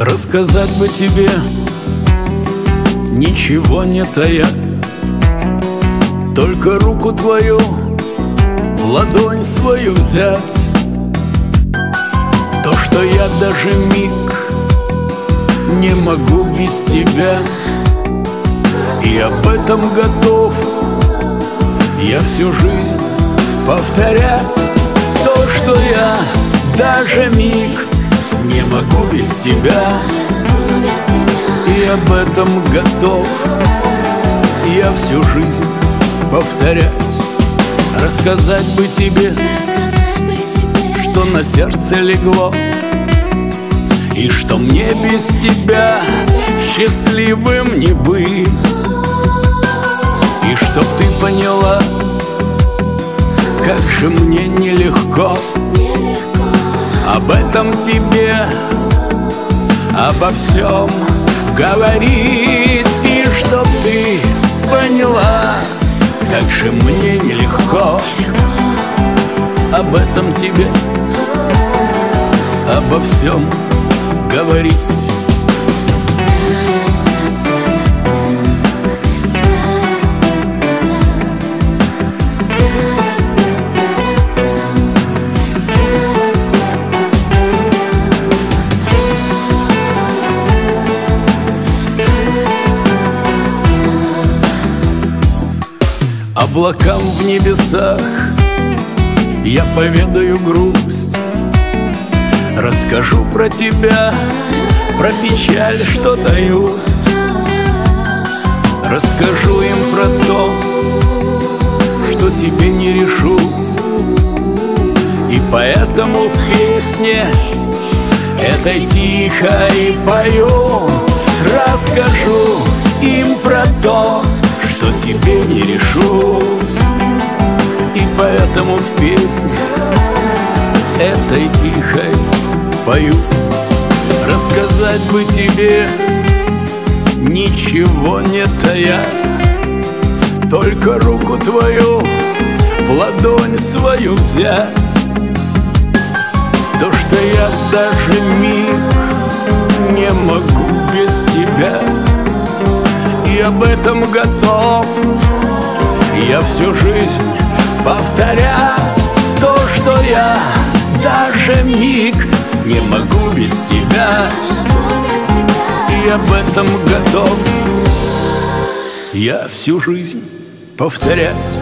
Рассказать бы тебе, ничего не тая. Только руку твою в ладонь свою взять. То, что я даже миг не могу без тебя. И об этом готов я всю жизнь повторять. То, что я даже миг могу без тебя. И об этом готов я всю жизнь повторять. Рассказать бы тебе, что на сердце легло. И что мне без тебя счастливым не быть. И чтоб ты поняла, как же мне нелегко об этом тебе Обо всем говорит. И чтоб ты поняла Как же мне нелегко. Об этом тебе Обо всем говорить Облакам в небесах. Я поведаю грусть Расскажу про тебя Про печаль, что даю. Расскажу им про то Что тебе не решусь. И поэтому в песне Этой и пою. Расскажу им поэтому в песне этой тихой пою. Рассказать бы тебе, ничего не тая Только руку твою в ладонь свою взять. То, что я даже миг не могу без тебя. И об этом готов Я всю жизнь И об этом готов. Я всю жизнь повторять